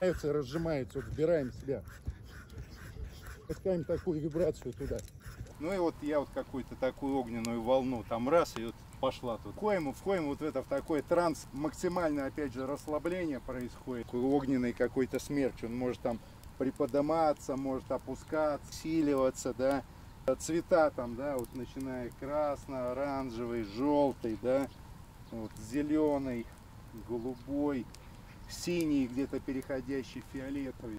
разжимается, вот вбираем себя. Пускаем такую вибрацию туда. Ну и вот я вот какую-то такую огненную волну там раз и вот пошла тут. Входим, входим вот в это в такой транс, максимальное опять же расслабление происходит. Такой огненный какой-то смерч, он может там приподниматься, может опускаться, силиваться, да. Цвета там, да, вот начиная красно, оранжевый, желтый, да, вот зеленый, голубой, синий, где-то переходящий в фиолетовый.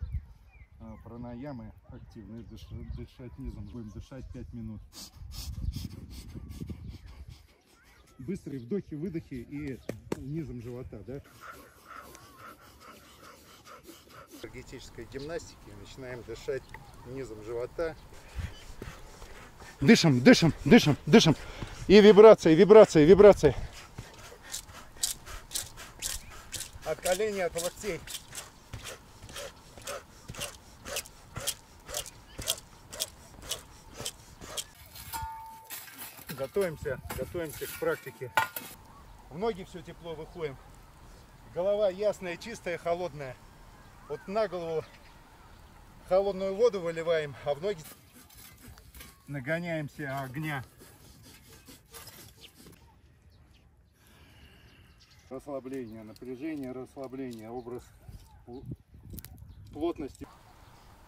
А, пранаямы активные, дышать, дышать низом, будем дышать 5 минут. Быстрые вдохи, выдохи и низом живота, да? энергетической гимнастики начинаем дышать низом живота. Дышим, дышим, дышим, дышим. И вибрация, вибрация, вибрация. От коленей, от локтей. Готовимся, готовимся к практике. В ноги все тепло выходим. Голова ясная, чистая, холодная. Вот на голову холодную воду выливаем, а в ноги нагоняемся огня. Расслабление, напряжение, расслабление, образ плотности.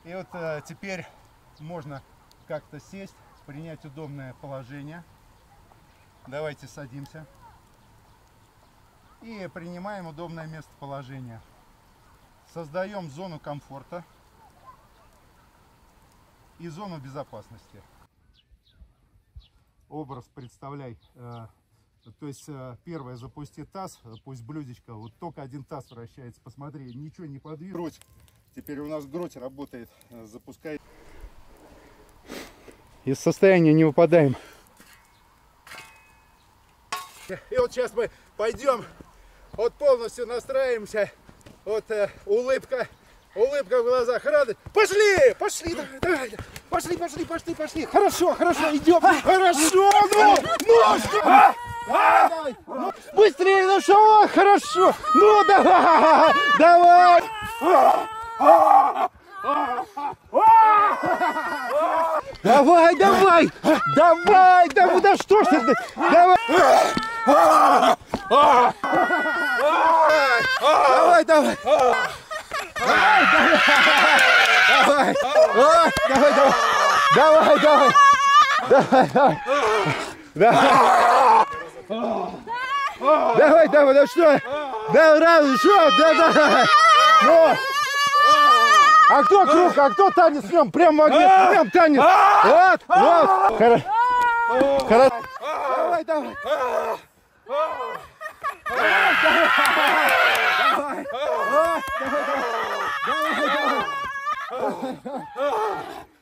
И вот а, теперь можно как-то сесть, принять удобное положение. Давайте садимся. И принимаем удобное местоположение. Создаем зону комфорта и зону безопасности. Образ представляй. Э, то есть э, первое запусти таз, пусть блюдечко, вот только один таз вращается, посмотри, ничего не подвижно. Грудь. Теперь у нас грудь работает, э, запускай. Из состояния не выпадаем. И вот сейчас мы пойдем, вот полностью настраиваемся вот э, улыбка, улыбка в глазах, радость. Пошли, пошли, давай, давай, пошли, пошли, пошли, пошли. Хорошо, хорошо, идем, хорошо, ну, ну, что? Ну, быстрее, ну что, хорошо, ну давай, давай. Давай, давай, давай, да, да что ж ты, давай. Давай, давай. Давай, давай. Давай, давай. Давай, давай. Давай, давай. Давай. Давай, давай, да что? Да, рано, что? Да, давай. Ну. А кто круг, а кто танец с ним? Прям магнит, прям танец. Вот, вот. Хорошо. Хорошо. Давай, давай.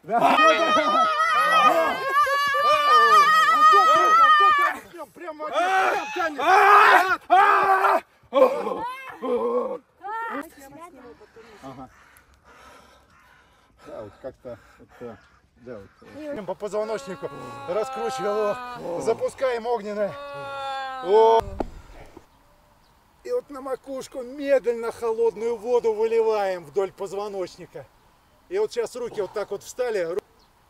Давай, давай, Да, вот как-то вот, да, вот. По позвоночнику раскручиваем, запускаем огненное. О! И вот на макушку медленно холодную воду выливаем вдоль позвоночника. И вот сейчас руки вот так вот встали.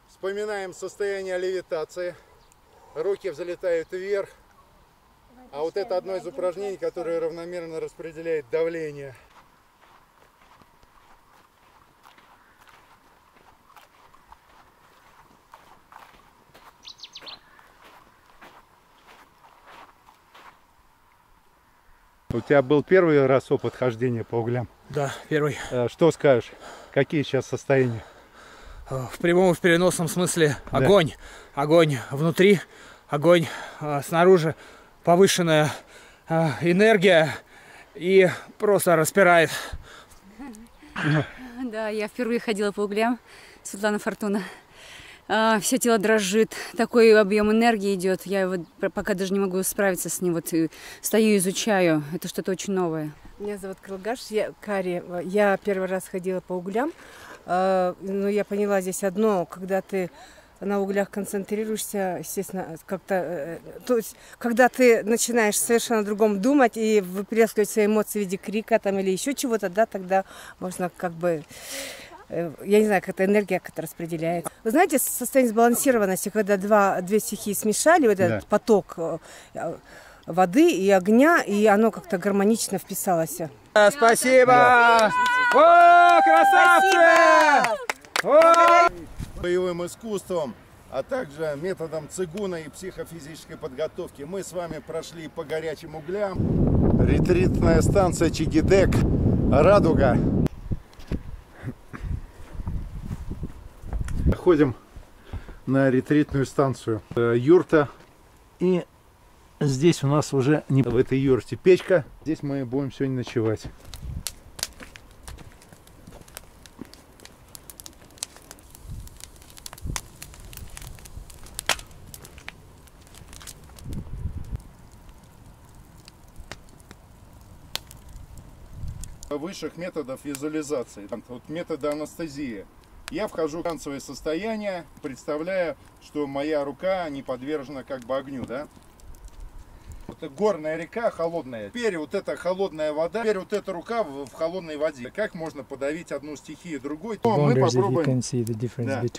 Вспоминаем состояние левитации. Руки взлетают вверх. А вот это одно из упражнений, которое равномерно распределяет давление. У тебя был первый раз опыт хождения по углям? Да, первый. Э, что скажешь? Какие сейчас состояния? Э, в прямом и в переносном смысле да. огонь. Огонь внутри, огонь э, снаружи, повышенная э, энергия и просто распирает. Да, я впервые ходила по углям. Светлана Фортуна. А, все тело дрожит, такой объем энергии идет. Я вот пока даже не могу справиться с ним. Вот стою, изучаю. Это что-то очень новое. Меня зовут Калгаш, я Кари. Я первый раз ходила по углям. А, но я поняла здесь одно, когда ты на углях концентрируешься, естественно, как-то... э, То есть, когда ты начинаешь совершенно другом думать и выплескивать свои эмоции в виде крика там или еще чего-то, да, тогда можно как бы э, я не знаю, как эта энергия как-то распределяется. Вы знаете, состояние сбалансированности, когда два, две стихии смешали, вот этот Да. поток э, э, воды и огня, и оно как-то гармонично вписалось. Спасибо! О, красавцы! боевым искусством, а также методом цигуна и психофизической подготовки. Мы с вами прошли по горячим углям. Ретритная станция Чигидек, Радуга. Ходим на ретритную станцию Э, юрта. И здесь у нас уже не в этой юрте печка. Здесь мы будем сегодня ночевать. высших методов визуализации, вот метода анестезии. Я вхожу в трансовое состояние, представляя, что моя рука не подвержена как бы огню, да? Это горная река холодная. Теперь вот эта холодная вода, теперь вот эта рука в, в холодной воде. Как можно подавить одну стихию другой? То мы попробуем. Да. the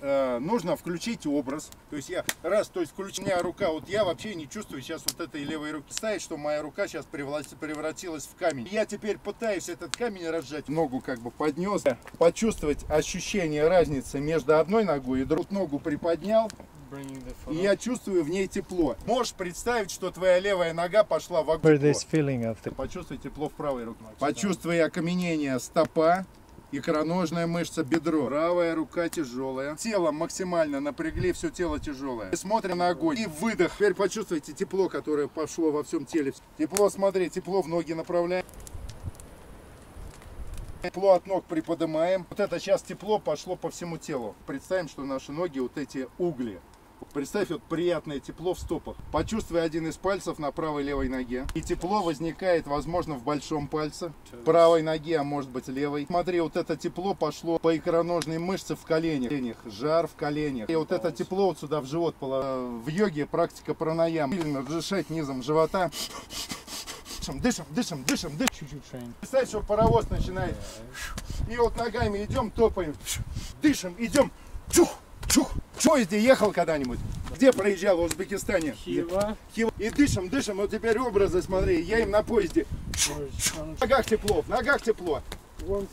э, нужно включить образ. То есть я раз, то есть включ... у меня рука, вот я вообще не чувствую сейчас вот этой левой руки. Ставить, что моя рука сейчас преврат- превратилась в камень. Я теперь пытаюсь этот камень разжать. Ногу как бы поднес. Почувствовать ощущение разницы между одной ногой и другой. Ногу приподнял. И я чувствую в ней тепло. Можешь представить, что твоя левая нога пошла в огонь. the Почувствуй тепло в правой руке. Почувствуй окаменение стопа, икроножная мышца, бедро. Правая рука тяжелая. Тело максимально напрягли, все тело тяжелое. Смотрим на огонь. И выдох. Теперь почувствуйте тепло, которое пошло во всем теле. Тепло, смотри, тепло в ноги направляем. Тепло от ног приподнимаем. Вот это сейчас тепло пошло по всему телу. Представим, что наши ноги вот эти угли. Представь вот приятное тепло в стопах. Почувствуй один из пальцев на правой левой ноге. И тепло возникает, возможно, в большом пальце. Правой ноге, а может быть левой. Смотри, вот это тепло пошло по икроножной мышце в коленях. Жар в коленях. И вот это тепло вот сюда в живот. поло- В йоге практика пранаям. Сильно дышать низом живота. Дышим, дышим, дышим, дышим, дышим. Представь, что паровоз начинает. И вот ногами идем, топаем. Дышим, идем. Чух, чух. Поезде ехал когда-нибудь? Где проезжал в Узбекистане? Хива. И дышим, дышим. Вот теперь образы смотри. Я им на поезде. В ногах тепло, в ногах тепло.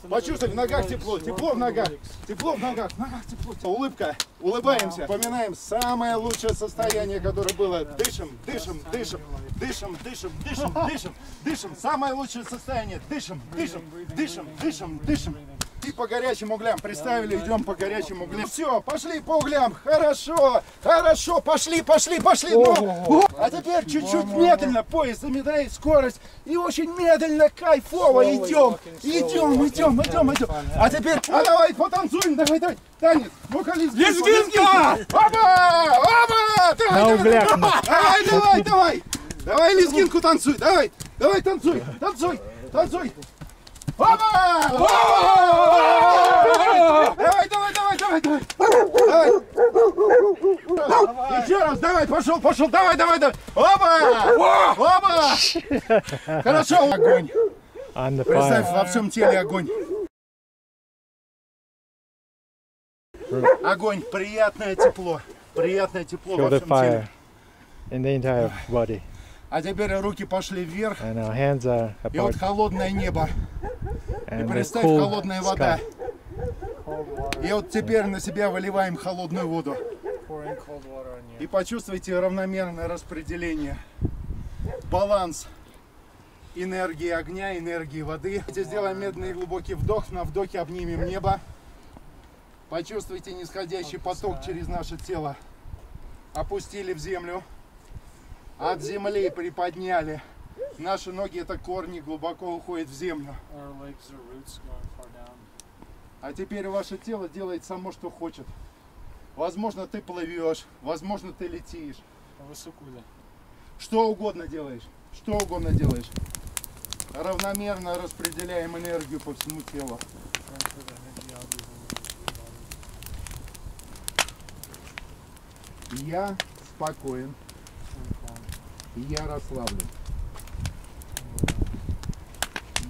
Почувствуй, в ногах тепло, тепло в ногах, тепло в ногах, в ногах тепло. Улыбка, улыбаемся, вспоминаем самое лучшее состояние, которое было. Дышим, дышим, дышим, дышим, дышим, дышим, дышим, дышим. Самое лучшее состояние. Дышим, дышим, дышим, дышим, дышим. И по горячим углям. Представили, идем по горячим углям. Все, пошли по углям. Хорошо, хорошо, пошли, пошли, пошли. Ну, а теперь чуть-чуть медленно поезд замедляет скорость. И очень медленно, кайфово идем. Идем, идем, идем, идем. А теперь, а давай потанцуем, давай, давай. Танец, вокалист. Лезгинка! Оба! Оба! Давай, давай. Давай, давай, давай! Давай лезгинку танцуй, давай! Давай танцуй, танцуй, танцуй! Опа! Давай, давай, давай, давай, давай! Давай! Еще раз, давай, пошел, пошел, давай, давай, давай! Опа! Опа! Хорошо, огонь! Представь, во всем теле огонь. Огонь, приятное тепло. Приятное тепло Feel во всем теле. in the entire body. А теперь руки пошли вверх. And our hands are И вот apart. холодное небо. И And the представь, холодная вода. sky. И вот теперь на себя выливаем холодную воду. И почувствуйте равномерное распределение. Баланс энергии огня, энергии воды. Давайте Сделаем медленный и глубокий вдох. На вдохе обнимем небо. Почувствуйте нисходящий поток через наше тело. Опустили в землю от земли приподняли. Наши ноги это корни глубоко уходят в землю. А теперь ваше тело делает само, что хочет. Возможно, ты плывешь, возможно, ты летишь. Что угодно делаешь, что угодно делаешь. Равномерно распределяем энергию по всему телу. Я спокоен. Я расслаблен.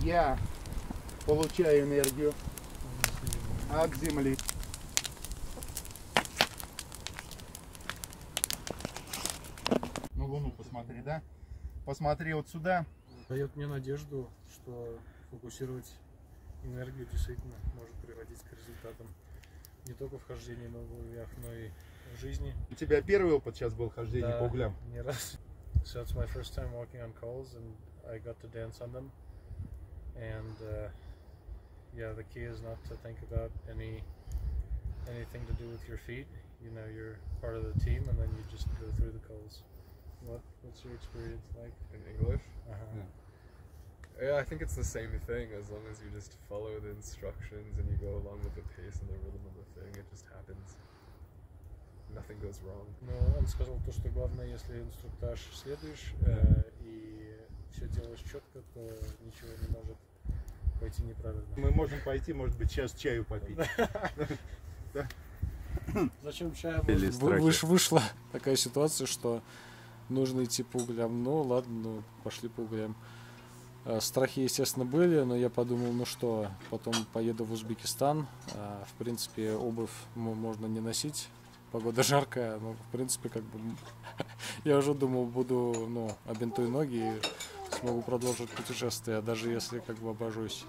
Я получаю энергию от земли. Ну, луну посмотри, да? Посмотри вот сюда. дает мне надежду, что фокусировать энергию действительно может приводить к результатам не только в хождении на углях, но и в жизни. У тебя первый опыт сейчас был хождения Да, по углям. Не раз. So it's my first time walking on coals and I got to dance on them. And uh, yeah, the key is not to think about any anything to do with your feet. You know, you're part of the team and then you just go through the coals. What what's your experience like? in English. Uh-huh. Yeah, I think it's the same thing as long as you just follow the instructions and you go along with the pace and the rhythm of the thing, it just happens. Nothing goes wrong. Но он сказал то, что главное, если инструктаж следуешь э, и все делаешь четко, то ничего не может пойти неправильно. Мы можем пойти, может быть, сейчас чаю попить. Зачем чая? Вышла такая ситуация, что нужно идти по углям. Ну ладно, ну пошли по углям. Э, Страхи, естественно, были, но я подумал, ну что, потом поеду в Узбекистан. А, В принципе, обувь мо- можно не носить. Погода жаркая, но в принципе, как бы я уже думал, буду, ну, обинтую ноги и смогу продолжить путешествие, даже если как бы обожусь.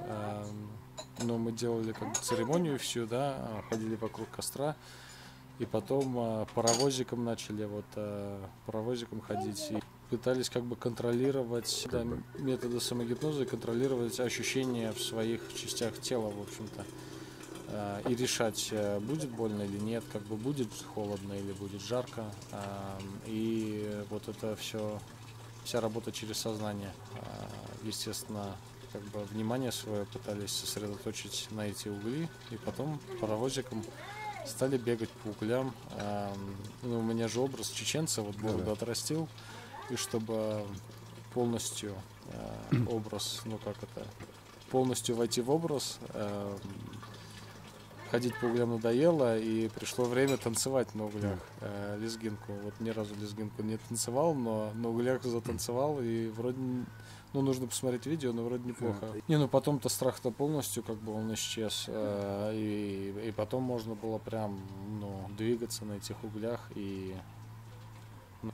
Но мы делали как бы церемонию всю, да, а, ходили вокруг костра. И потом а, паровозиком начали вот а, паровозиком ходить и пытались как бы контролировать да, методы самогипноза и контролировать ощущения в своих частях тела, в общем-то. А, И решать, а, будет больно или нет, как бы будет холодно или будет жарко. А, И вот это все, вся работа через сознание. Естественно, как бы внимание свое пытались сосредоточить на эти угли, и потом паровозиком стали бегать по углям. Ну, у меня же образ чеченца, вот бороду Да-да. отрастил, и чтобы полностью э, образ, ну как это, полностью войти в образ, ходить по углям надоело, и пришло время танцевать на углях э, лезгинку. Вот ни разу лезгинку не танцевал, но на углях затанцевал, и вроде, ну, нужно посмотреть видео, но вроде неплохо. Не, ну потом-то страх-то полностью, как бы он исчез, э, и, и потом можно было прям, ну, двигаться на этих углях, и, ну,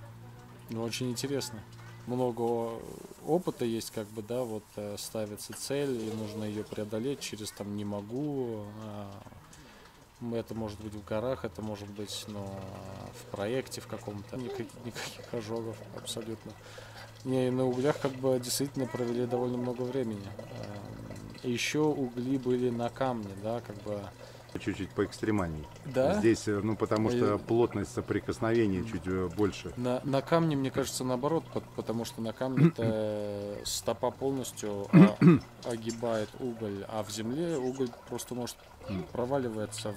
ну, очень интересно. Много опыта есть, как бы, да, вот э, ставится цель, и нужно ее преодолеть через там не могу. Это может быть в горах, это может быть, ну, в проекте в каком-то. Никаких, никаких ожогов абсолютно. Не, на углях как бы действительно провели довольно много времени. Эм, И еще угли были на камне, да, как бы. Чуть-чуть поэкстремальней. Да? Здесь, э, ну, потому что Э, плотность соприкосновения чуть э, больше. На, на камне, мне кажется, наоборот, пот- потому что на камне -то стопа полностью огибает уголь, а в земле уголь просто может проваливается